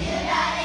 揺られてる人